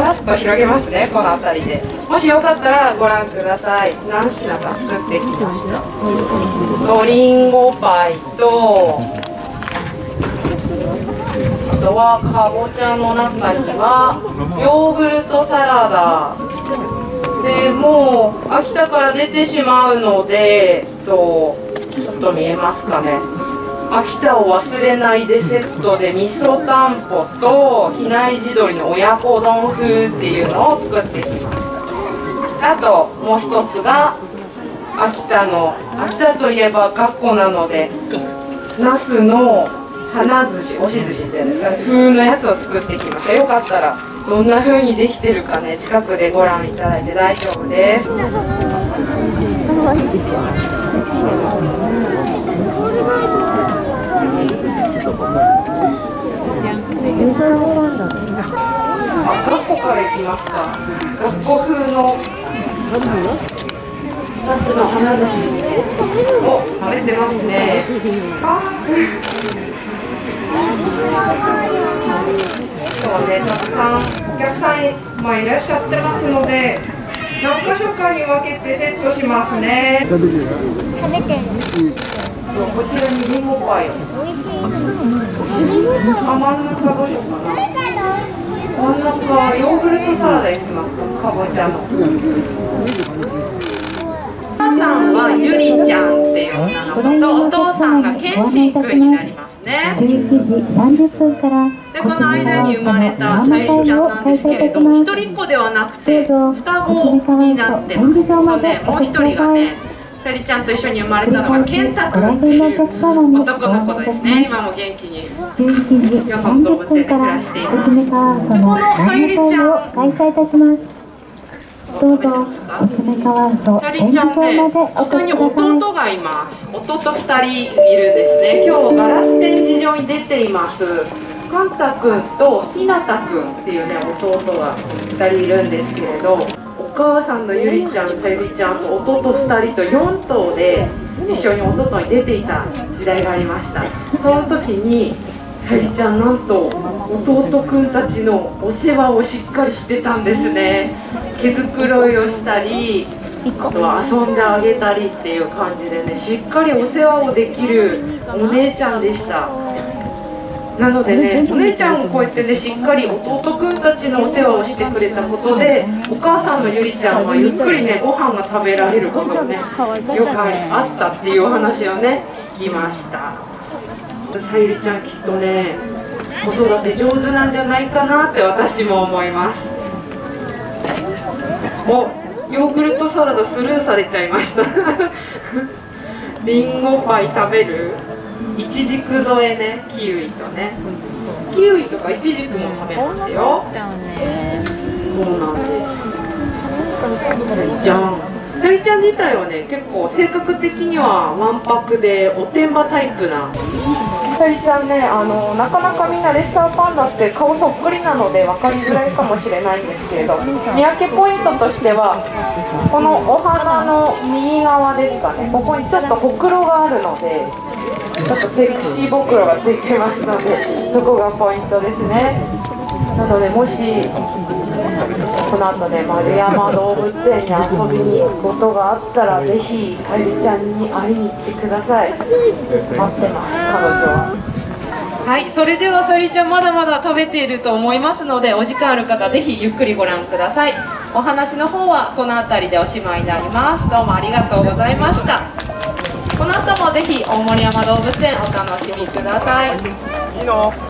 さらっと広げますねこの辺りで。もしよかったらご覧ください。何品か作ってきました。とりんごパイとあとはかぼちゃの中にはヨーグルトサラダ。でもう秋田から出てしまうのでとちょっと見えますかね。秋田を忘れないでセットで味噌たんぽと比内地鶏の親子丼風っていうのを作ってきました。あともう一つが秋田の秋田といえば学校なので那須の花寿司押し寿司っていうんですか風のやつを作ってきました。よかったらどんな風にできてるかね近くでご覧いただいて大丈夫です。あ、学校から来ました。学校風のナスの花寿司を食べてますね。あ今日ね、たくさんお客さんもいらっしゃってますので、何箇所かに分けてセットしますね。食べてる食べてるこちらにリンゴパイ。美味しいあ、真ん中どうしようかな。真ん中はヨーグルトサラダいきます。か。ぼちゃの。お母さんはゆりちゃんっていう女の子とお父さんがケンシン君になります。ね。11時30分から、こちらからに生まれそのたさゆワンマンりちゃんなんで会を開、催いたします。一人っ子ではなくて、双子になってます。展示場までのでもう一人がね、さゆりちゃんと一緒に生まれたのが健太君っていう男の子ですね。今も元気に。11時。30分から宇都宮カワウソのワンマン会を開催いたしますどうぞ宇都宮カワウソさゆ展りちゃんね示場までお越しください弟がいます。弟2人いるんですね。今日ガラス展示場に出ています。カンタ君とひなた君っていうね弟が2人いるんですけれど。お母さんのゆりちゃんさゆりちゃんと弟2人と4頭で一緒にお外に出ていた時代がありました。その時にさゆりちゃんなんと弟くんたちのお世話をしっかりしてたんですね。毛づくろいをしたりあとは遊んであげたりっていう感じでねしっかりお世話をできるお姉ちゃんでした。なのでねお姉ちゃんもこうやってねしっかり弟くんたちのお世話をしてくれたことでお母さんのゆりちゃんはゆっくりねご飯が食べられることがね。よくあったっていうお話をね聞きました。さゆりちゃんきっとね子育て上手なんじゃないかなって私も思います。お。ヨーグルトサラダスルーされちゃいました。リンゴパイ食べる？いちじく添えねキウイとね。キウイとかいちじくも食べますよ。ちゃうねそうなんです。じゃんさゆりちゃん自体はね結構性格的にはわんぱくでおてんばタイプな。さゆりちゃんねあのなかなかみんなレッサーパンダって顔そっくりなので分かりづらいかもしれないんですけれど見分けポイントとしてはこのお花の右側ですかね。ここにちょっとほくろがあるのでちょっとセクシーぼくろがついてますのでそこがポイントですね。なのでもしこの後ね丸山動物園に遊びに行くことがあったらぜひさゆりちゃんに会いに行ってください。待ってます彼女は。はいそれではさゆりちゃんまだまだ食べていると思いますのでお時間ある方ぜひゆっくりご覧ください。お話の方はこの辺りでおしまいになります。どうもありがとうございました。この後もぜひ大森山動物園お楽しみください。